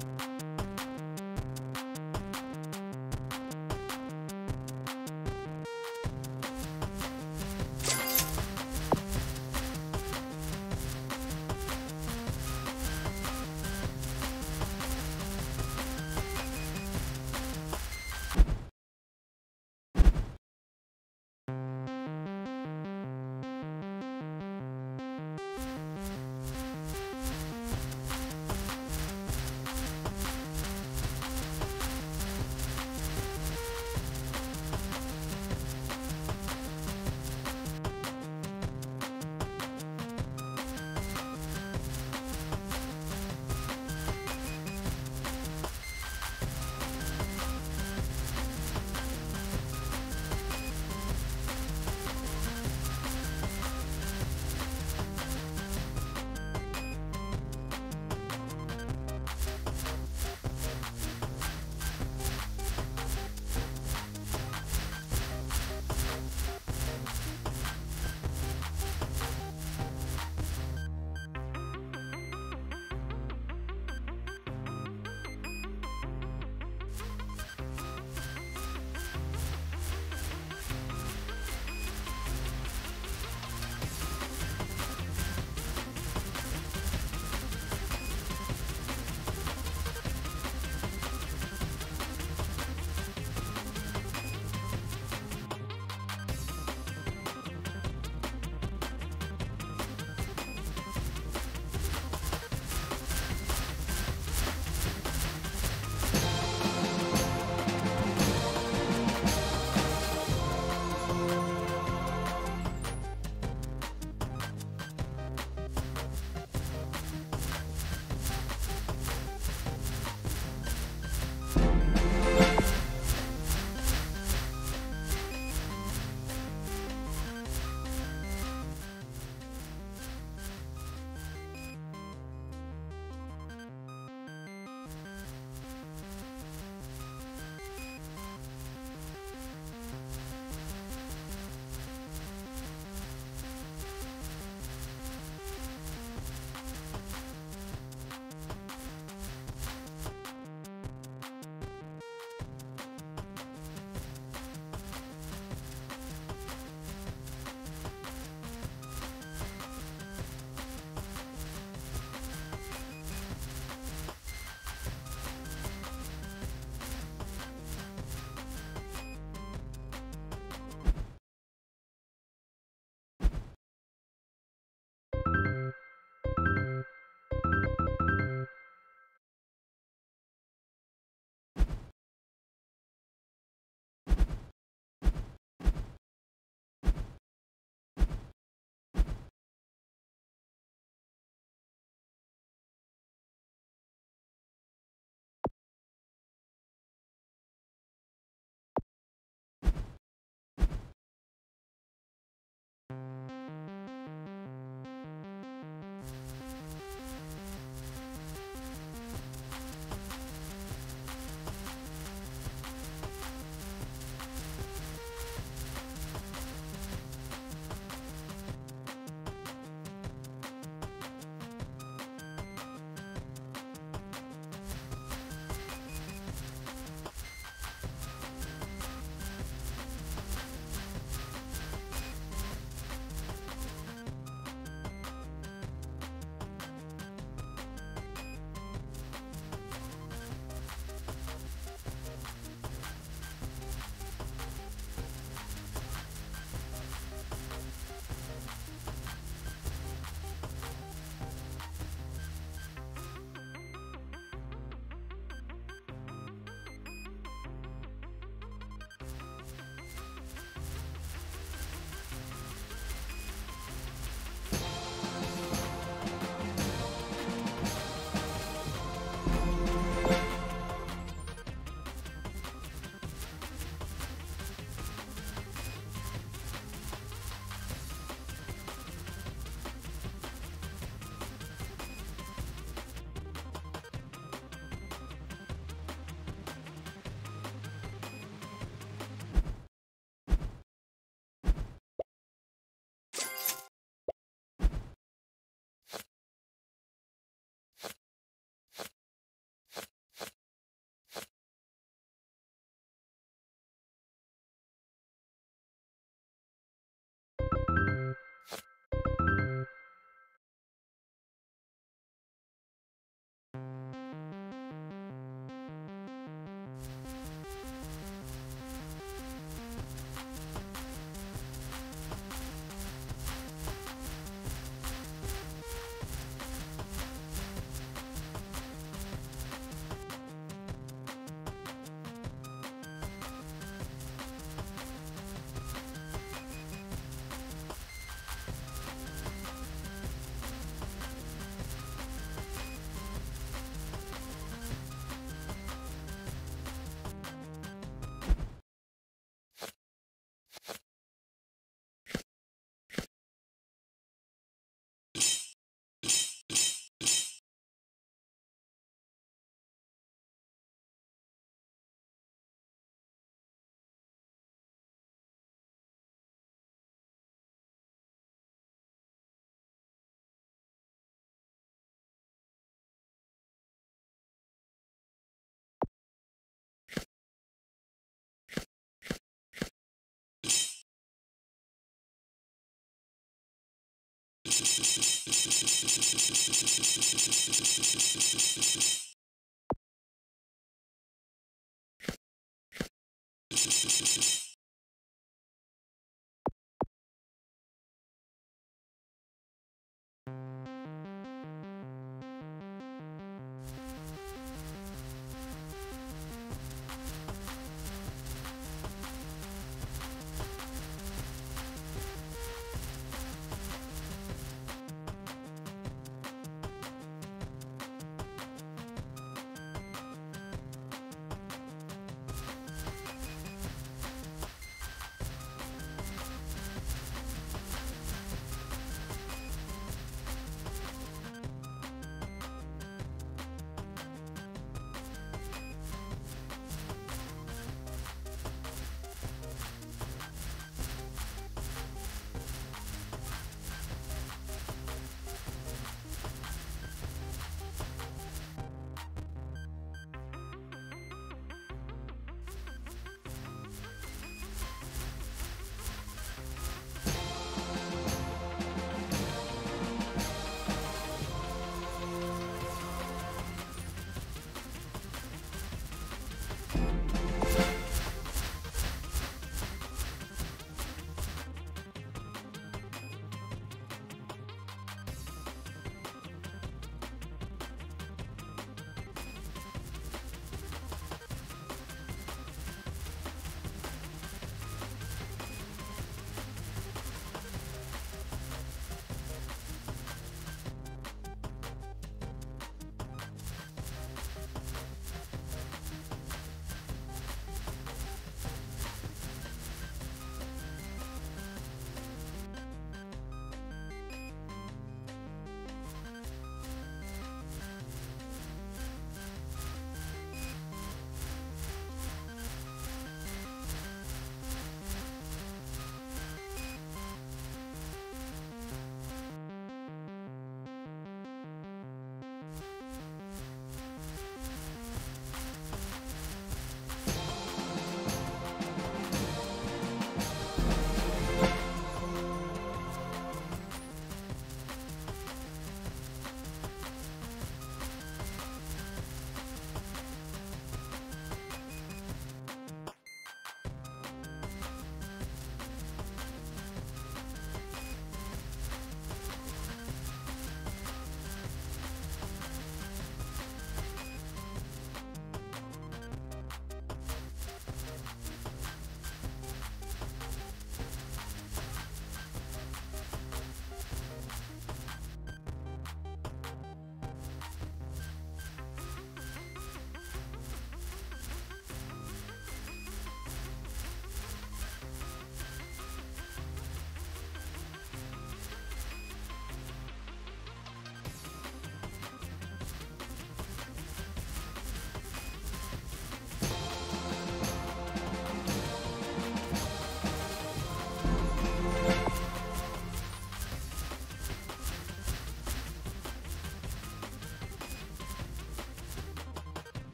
you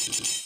Thank you.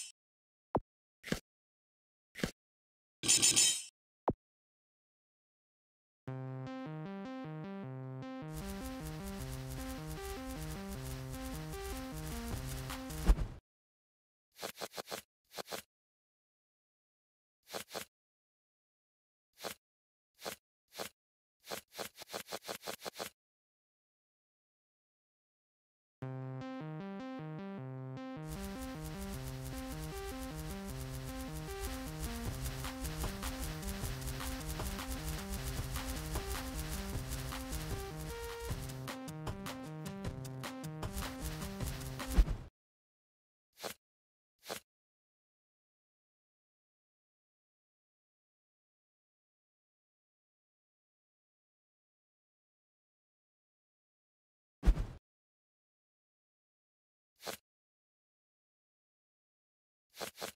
You